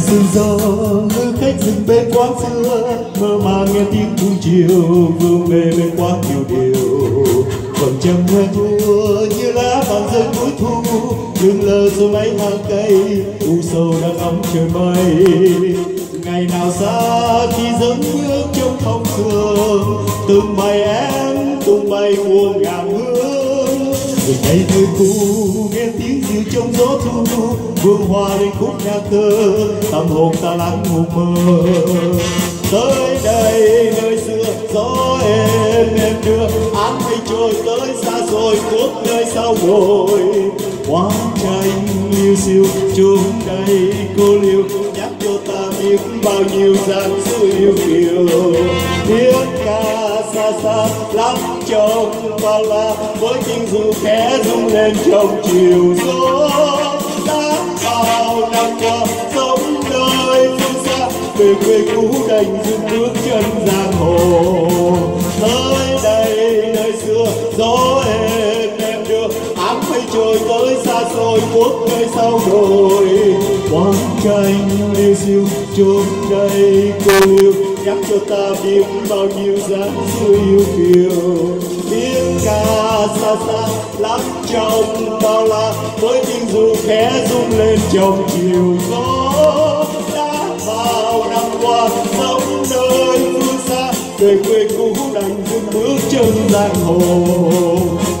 sương gió ngư khách dừng bên quán xưa. Mơ màng nghe tiếng thu chiều, vương về bên quá nhiều điều. Còn trầm hoe thua như lá vàng rơi cuối thu. Đường lờ rồi mấy hàng cây, u sầu đang ngắm trời bay ngày nào xa khi giống như trong thông thường từng bài em tung bay buồn ngàn hương rồi ngày thời cũ, nghe tiếng diều trong gió thu vương hoa lên khúc nhà thơ tâm hồn ta lắng ngủ mơ tới đây nơi xưa, gió êm em đưa. Áng mây trôi tới xa rồi cuộc nơi sau rồi quá tranh liêu siêu chung đây cô liêu. Nhắc cho ta biết bao nhiêu gian xưa yêu kiều xa xa lắm trong bao la. Với tiếng ru khẽ rung lên trong chiều gió, đã bao năm qua sống nơi phương xa. Về quê cũ đành dừng bước chân giang hồ. Nơi đây, nơi xưa, gió êm em đưa. Áng mây trôi tới xa xôi quốc nơi sau đồi quang tranh liêu siêu, chốn đây cô yêu nhắc cho ta biết bao nhiêu dáng xuôi yêu kiều tiếng ca xa xa lắm trong bao la, với tiếng ru khẽ rung lên trong chiều gió. Đã bao năm qua sống nơi phương xa, về quê cũ đành dừng bước chân giang hồ.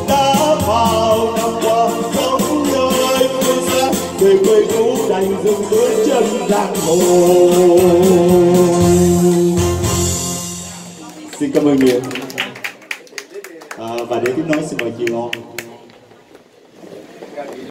Đã bao năm qua sống nơi phương xa, về quê cũ đành dừng bước chân giang hồ xin cảm ơn nhiều. À, và để tiếp nối xin mời chị ngon